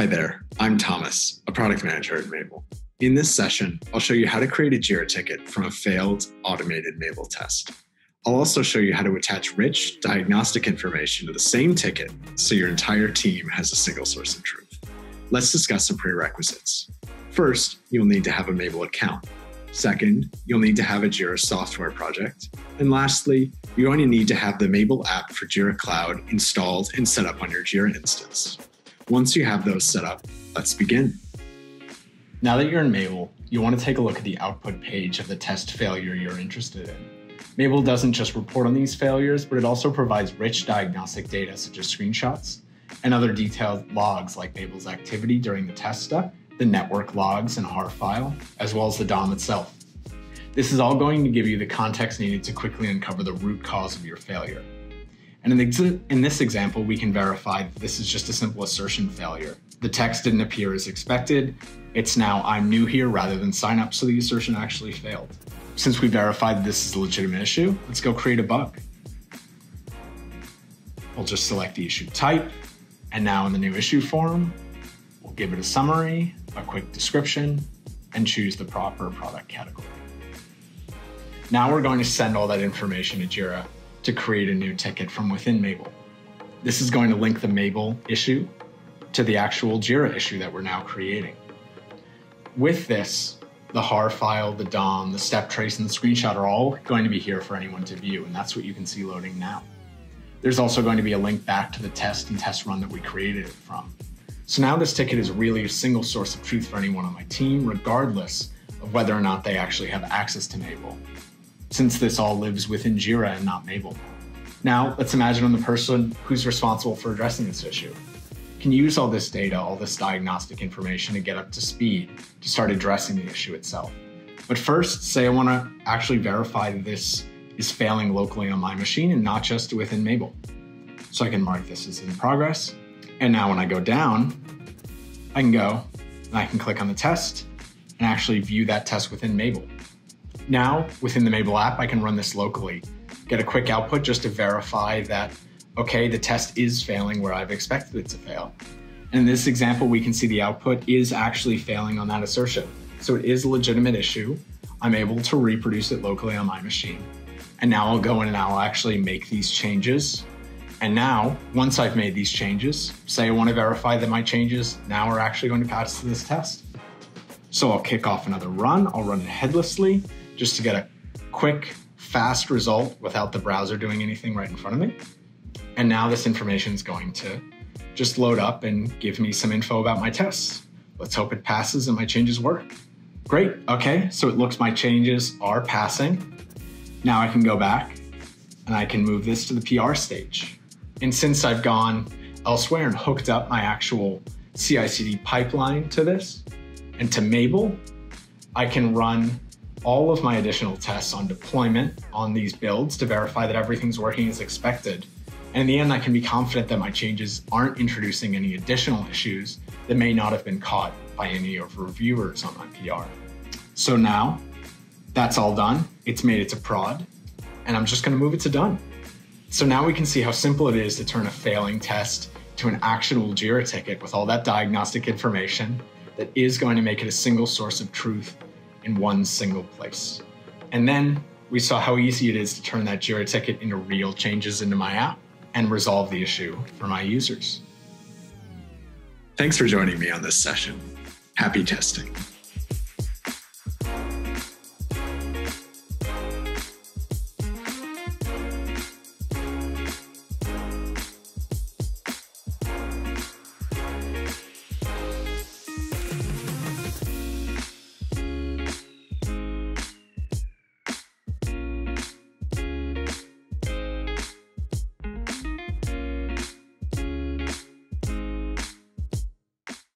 Hi there, I'm Thomas, a product manager at Mabl. In this session, I'll show you how to create a JIRA ticket from a failed automated Mabl test. I'll also show you how to attach rich diagnostic information to the same ticket so your entire team has a single source of truth. Let's discuss some prerequisites. First, you'll need to have a Mabl account. Second, you'll need to have a Jira software project. And lastly, you're going to need to have the Mabl app for Jira Cloud installed and set up on your Jira instance. Once you have those set up, let's begin. Now that you're in Mabl, you want to take a look at the output page of the test failure you're interested in. Mabl doesn't just report on these failures, but it also provides rich diagnostic data such as screenshots and other detailed logs like Mabl's activity during the test step, the network logs and HAR file, as well as the DOM itself. This is all going to give you the context needed to quickly uncover the root cause of your failure. And in, in this example, we can verify that this is just a simple assertion failure. The text didn't appear as expected. It's now I'm new here rather than sign up, so the assertion actually failed. Since we verified that this is a legitimate issue, let's go create a bug. We'll just select the issue type, and now in the new issue form, we'll give it a summary, a quick description, and choose the proper product category. Now we're going to send all that information to Jira to create a new ticket from within Mabl. This is going to link the Mabl issue to the actual Jira issue that we're now creating. With this, the HAR file, the DOM, the step trace, and the screenshot are all going to be here for anyone to view, and that's what you can see loading now. There's also going to be a link back to the test and test run that we created it from. So now this ticket is really a single source of truth for anyone on my team, regardless of whether or not they actually have access to Mabl since this all lives within Jira and not Mabl. Now, let's imagine I'm the person who's responsible for addressing this issue. Can use all this data, all this diagnostic information to get up to speed to start addressing the issue itself. But first, say I want to actually verify that this is failing locally on my machine and not just within Mabl. So I can mark this as in progress. And now when I go down, I can go and I can click on the test and actually view that test within Mabl. Now, within the Mabl app, I can run this locally, get a quick output just to verify that, okay, the test is failing where I've expected it to fail. And in this example, we can see the output is actually failing on that assertion. So it is a legitimate issue. I'm able to reproduce it locally on my machine. And now I'll go in and I'll actually make these changes. And now, once I've made these changes, say I want to verify that my changes now are actually going to pass to this test. So I'll kick off another run. I'll run it headlessly just to get a quick, fast result without the browser doing anything right in front of me. And now this information is going to just load up and give me some info about my tests. Let's hope it passes and my changes work. Great, okay, so it looks my changes are passing. Now I can go back and I can move this to the PR stage. And since I've gone elsewhere and hooked up my actual CI CD pipeline to this and to Mabl, I can run all of my additional tests on deployment on these builds to verify that everything's working as expected. And in the end, I can be confident that my changes aren't introducing any additional issues that may not have been caught by any of reviewers on my PR. So now that's all done. It's made it to prod, and I'm just gonna move it to done. So now we can see how simple it is to turn a failing test to an actionable JIRA ticket with all that diagnostic information that is going to make it a single source of truth in one single place. And then we saw how easy it is to turn that Jira ticket into real changes into my app and resolve the issue for my users. Thanks for joining me on this session. Happy testing.